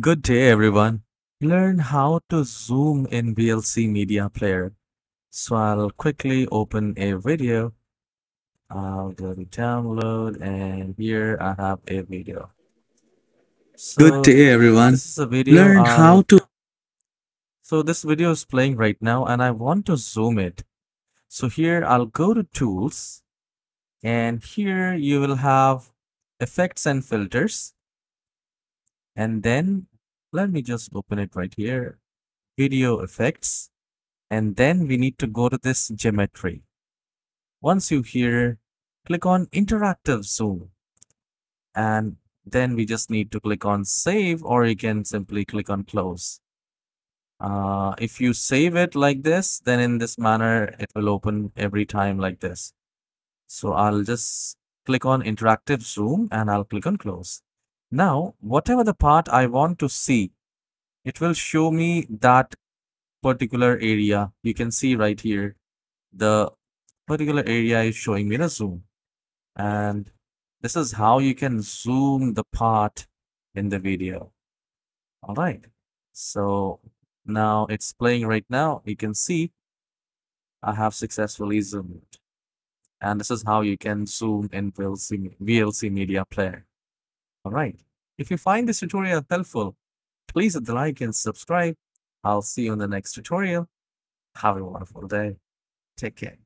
Good day, everyone. Learn how to zoom in VLC Media Player. So I'll quickly open a video. I'll go to download and here I have a video. Good day, everyone. This is a video. Learn how to So this video is playing right now and I want to zoom it. So here I'll go to tools and here you will have effects and filters. And then let me just open it right here. Video effects. And then we need to go to this geometry. Once you here, click on interactive zoom. And then we just need to click on save or you can simply click on close. Uh, if you save it like this, then in this manner, it will open every time like this. So I'll just click on interactive zoom and I'll click on close. Now, whatever the part I want to see, it will show me that particular area. You can see right here, the particular area is showing me the zoom. And this is how you can zoom the part in the video. All right. So now it's playing right now. You can see I have successfully zoomed. And this is how you can zoom in VLC, VLC Media Player. All right. If you find this tutorial helpful, please hit the like and subscribe. I'll see you in the next tutorial. Have a wonderful day. Take care.